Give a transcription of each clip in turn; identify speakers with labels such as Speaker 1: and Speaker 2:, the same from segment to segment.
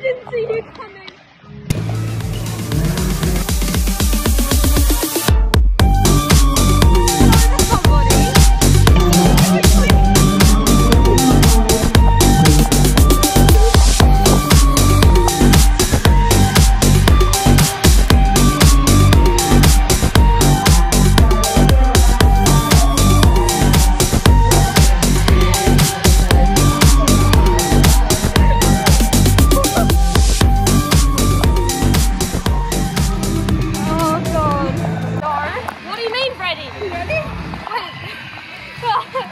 Speaker 1: Didn't see you coming. What do you mean, Freddie? You ready? Wait.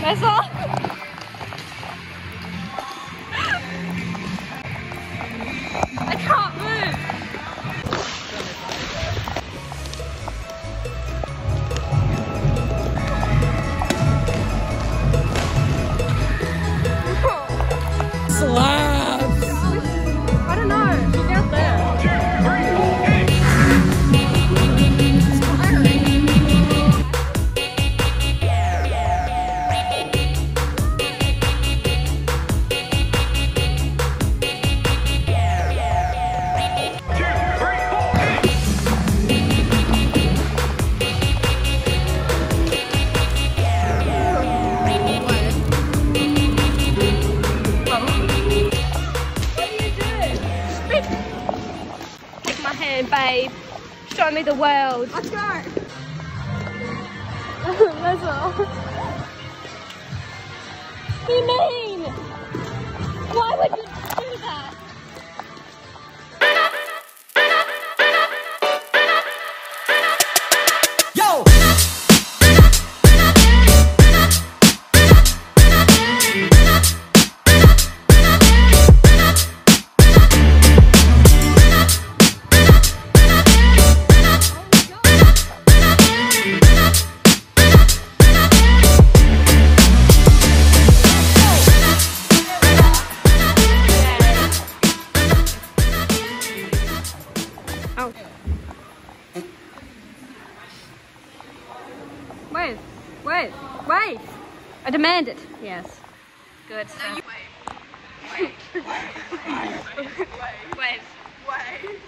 Speaker 1: That's babe. Show me the world. Let's go. That's all. What do you mean? Why would you Wait, wait. I demand it. Yes. Good. No, wave. Wait. Wait. wait. wait. wait.